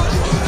Let's!